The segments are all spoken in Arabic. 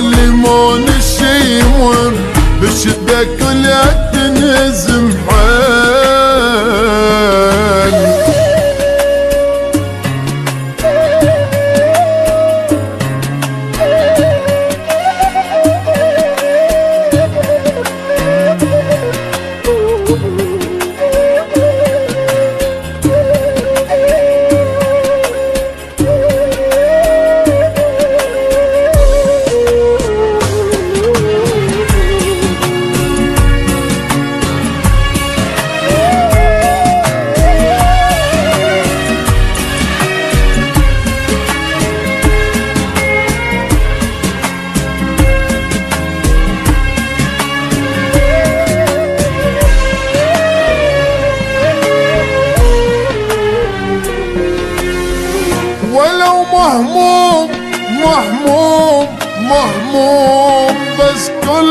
علمون الشي يمر بالشدة كل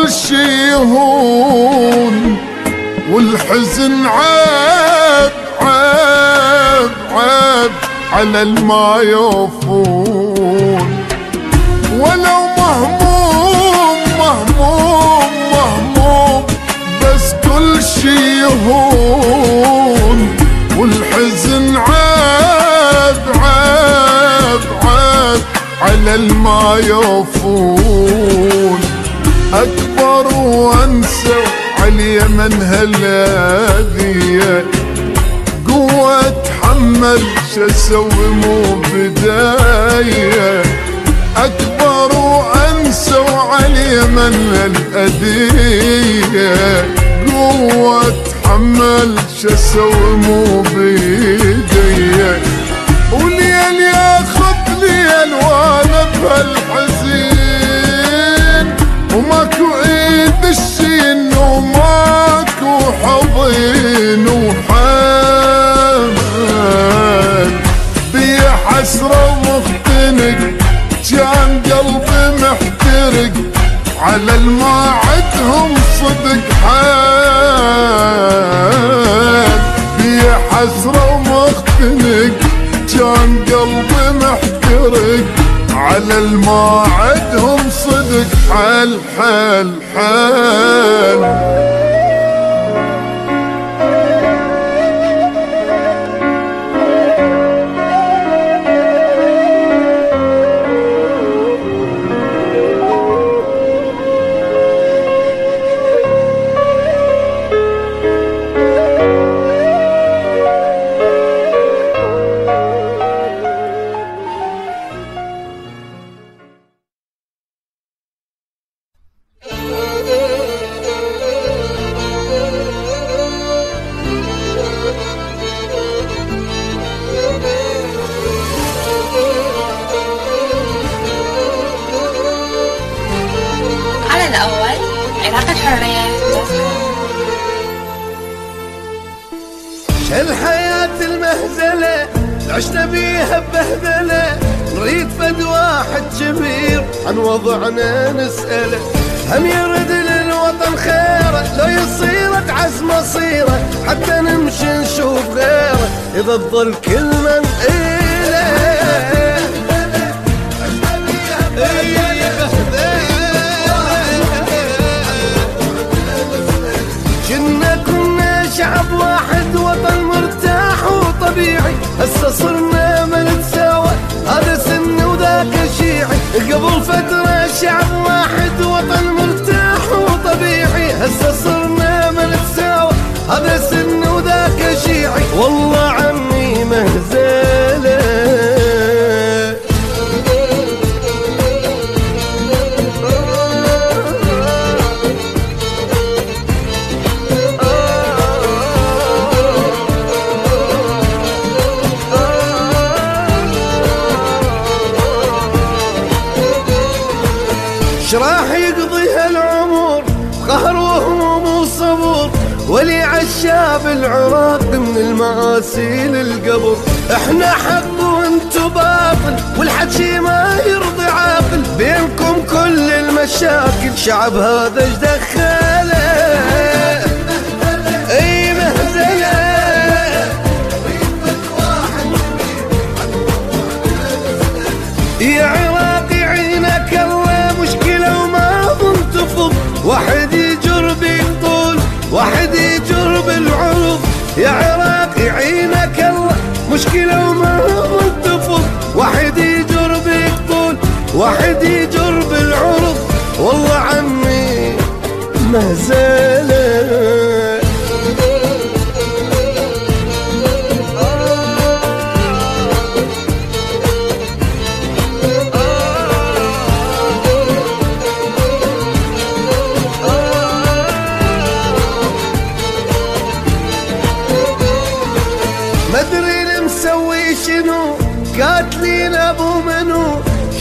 بس كل شي يهون والحزن عيب عيب عيب على الما يوفون ولو مهموم مهموم مهموم بس كل شي يهون والحزن عيب عيب عيب على الما يوفون وانسى على من هالذي قوة اتحمل شسوي مو بداية. أكبر وأنسى وعلي من الأذية قوة اتحمل شسوي مو بيدية وليل ياخذ ليل وأنا بهالحزين حضين وحمل بي حسرة ومختنق كان قلبي محترق. على الماعدهم صدق حال. بي حسرة ومختنق كان قلبي محترق. على الماعدهم صدق حال حال حال. الحياة المهزلة عشنا بيها ببهذلة نريد فد واحد كبير عن وضعنا نسأله. هم يرد للوطن خيره؟ لو يصير تعز مصيره. حتى نمشي نشوف غيره. إذا تظل كلمة نقيله واحد وطن مرتاح وطبيعي. هسه صرنا ما نتساوى. هذا سن وذاك شيعي. قبل فترة شعب واحد وطن مرتاح وطبيعي. هسه صرنا ما نتساوى. هذا سن وذاك شيعي. والله ولي عشاب العراق من المآسي للقبر إحنا حق وانتو باطل والحكي ما يرضي عاقل. بينكم كل المشاكل شعب هذا إيش دخله؟ أي مهزلة؟ يا عراقي الله واحد يجر بالعرض يا عراق يعينك الله مشكلة وما هو الدفض واحد يجر بالطول واحد يجر بالعرض. والله عمي مهزله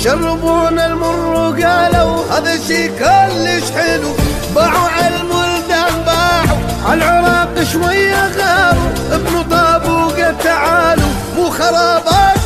شربونا المر وقالوا هذا شي كلش حلو. باعوا على البلدان باعوا على العراق شوية غاروا ابن طابوقة تعالوا مو خرابات.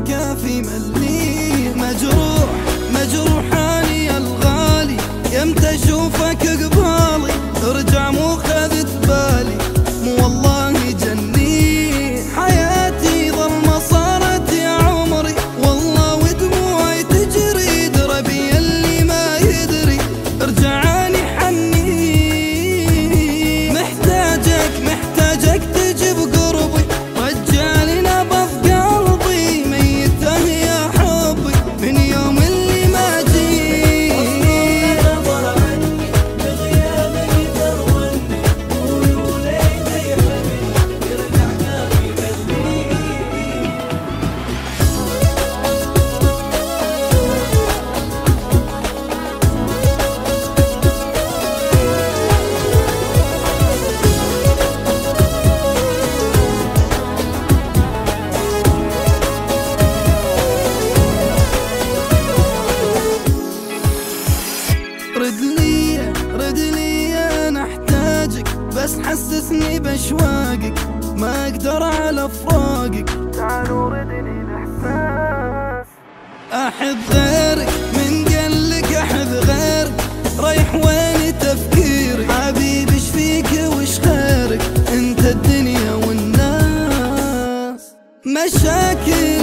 كافي ملي. مجروح مجروح حالي الغالي. يمتى أشوفك قبل Mas já que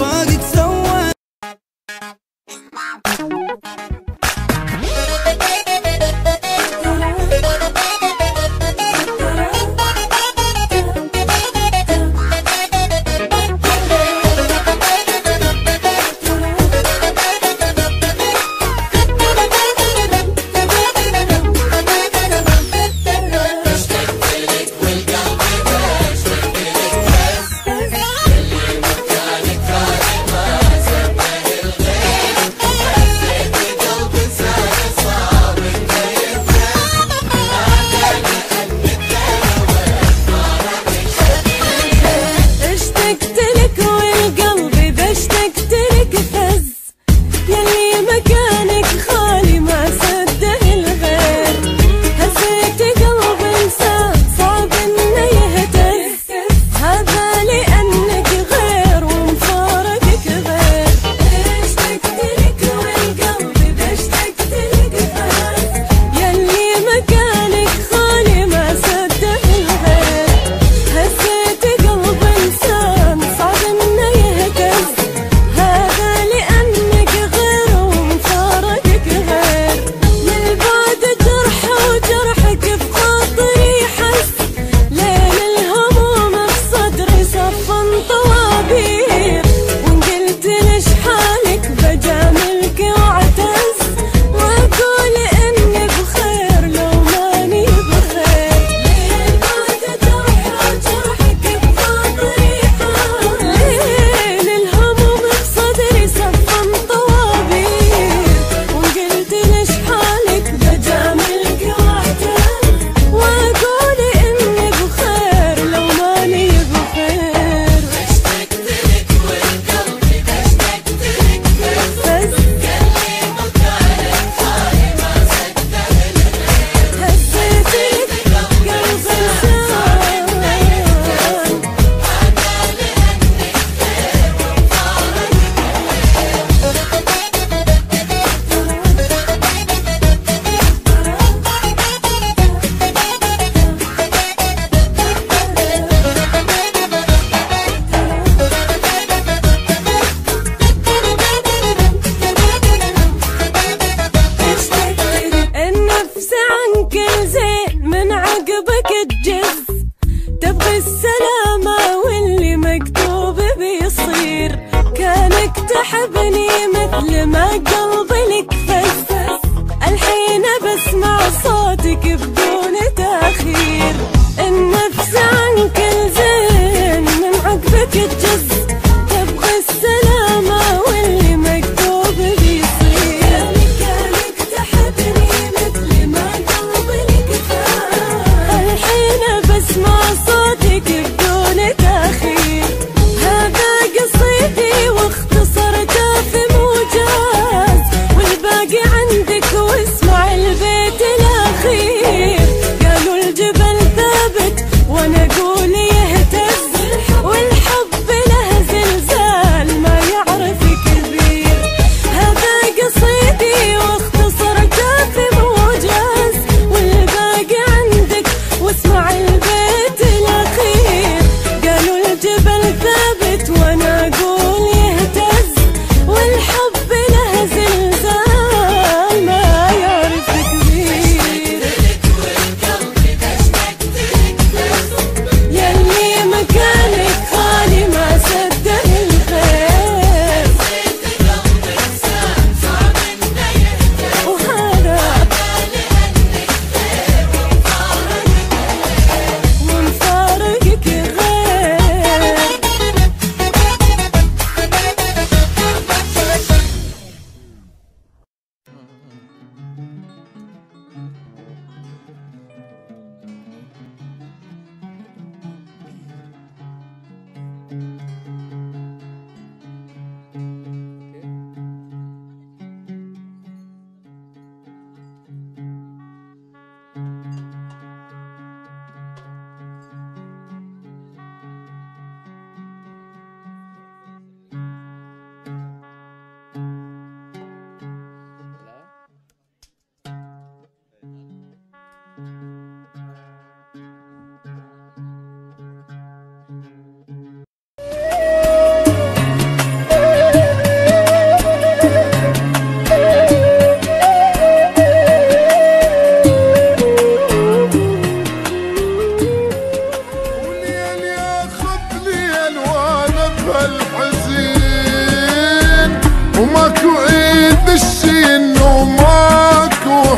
give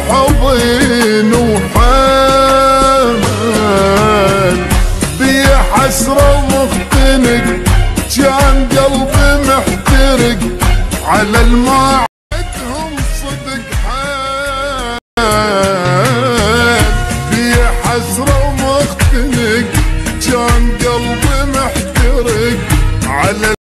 مشكلة حسرة ومختنق كان قلبي محترق على الموعدهم